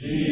Jesus.